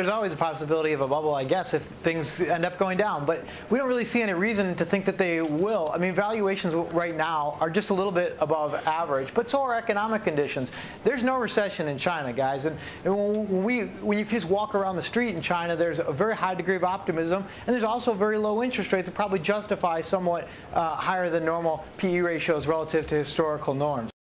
There's always a possibility of a bubble, I guess, if things end up going down. But we don't really see any reason to think that they will. I mean, valuations right now are just a little bit above average, but so are economic conditions. There's no recession in China, guys. And, when, we, when you just walk around the street in China, there's a very high degree of optimism, and there's also very low interest rates that probably justify somewhat uh, higher than normal PE ratios relative to historical norms.